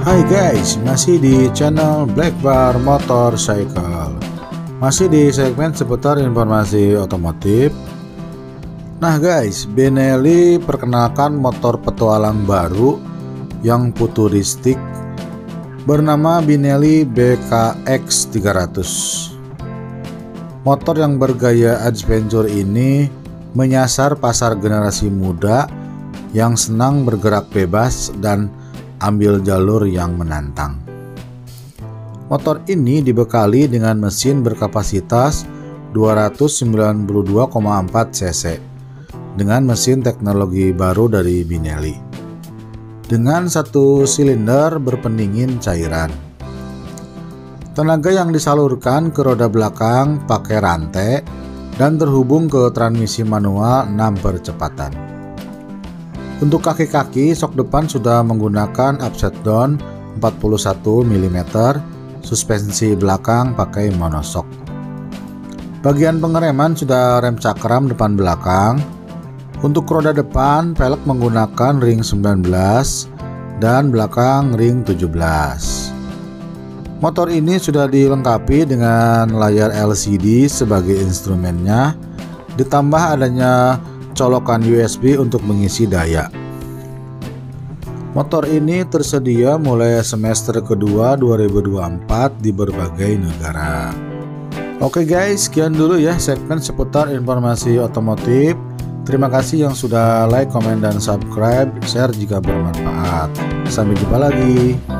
guys, masih di channel Black Bar Motorcycle Masih di segmen seputar informasi otomotif. Nah guys, Benelli perkenalkan motor petualang baru yang futuristik bernama Benelli BKX 300 Motor yang bergaya adventure ini menyasar pasar generasi muda yang senang bergerak bebas dan ambil jalur yang menantang. Motor ini dibekali dengan mesin berkapasitas 292,4 cc dengan mesin teknologi baru dari Binelli dengan satu silinder berpendingin cairan. Tenaga yang disalurkan ke roda belakang pakai rantai dan terhubung ke transmisi manual 6 percepatan. Untuk kaki-kaki, sok depan sudah menggunakan upside down 41 mm, suspensi belakang pakai monosok. Bagian pengereman sudah rem cakram depan belakang. Untuk roda depan, velg menggunakan ring 19 dan belakang ring 17. Motor ini sudah dilengkapi dengan layar LCD sebagai instrumennya, ditambah adanya colokan USB untuk mengisi daya. Motor ini tersedia mulai semester kedua 2024 di berbagai negara. Oke guys, sekian dulu ya segmen seputar informasi otomotif. Terima kasih yang sudah like, komen, dan subscribe, share jika bermanfaat. Sampai jumpa lagi.